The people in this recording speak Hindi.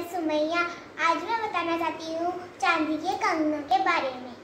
मैं सुमैया आज मैं बताना चाहती हूँ चांदी के कंगनों के बारे में।